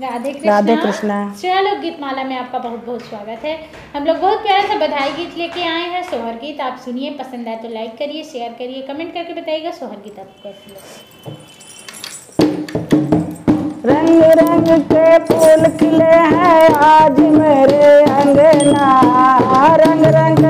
राधे कृष्णा राधे कृष्णा। चलो में आपका बहुत बहुत स्वागत है। हम लोग बहुत प्यारा सा बधाई गीत लेके आए हैं। सोहर गीत आप सुनिए पसंद आए तो लाइक करिए शेयर करिए कमेंट करके बताइएगा सोहर गीत आपको कैसे लगे। रंग रंग के फूल खिले हैं आज मेरे अंगना। रंग रंग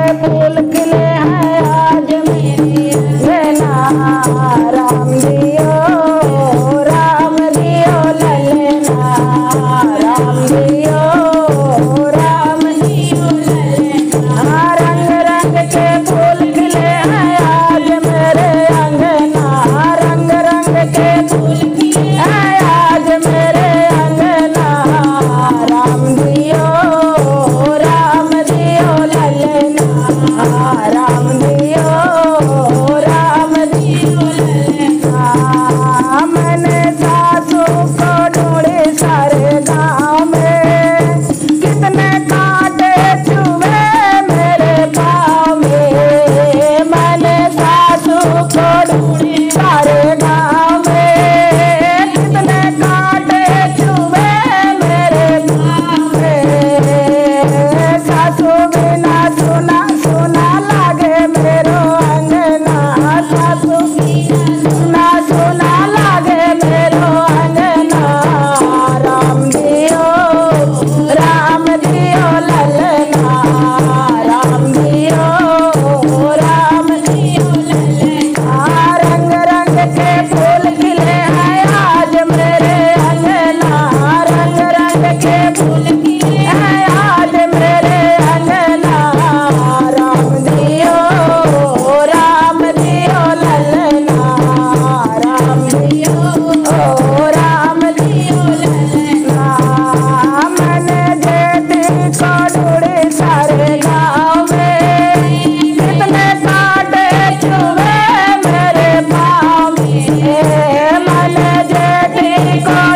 Bye.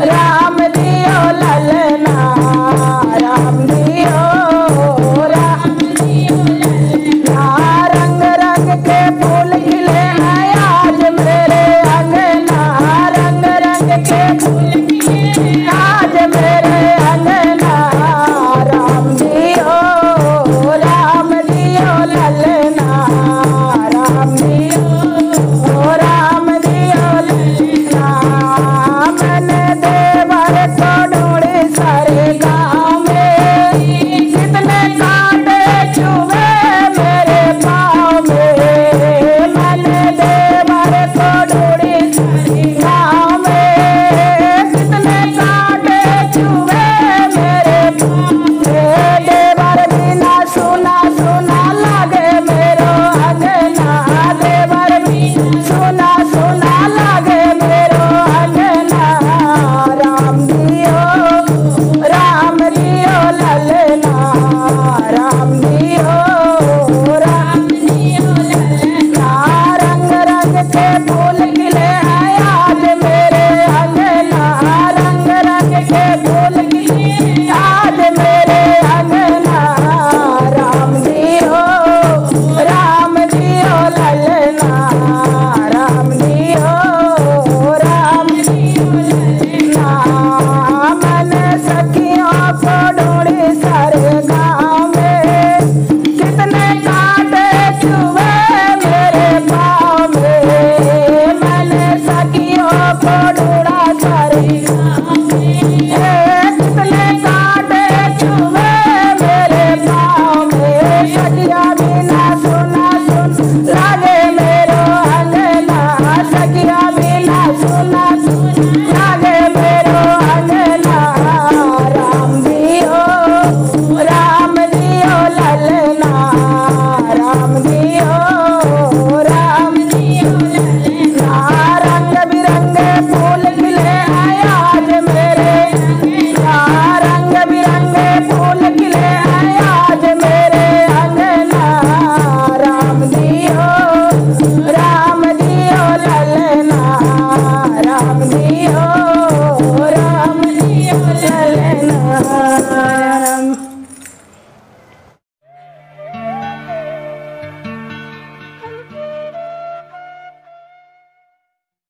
Rama. God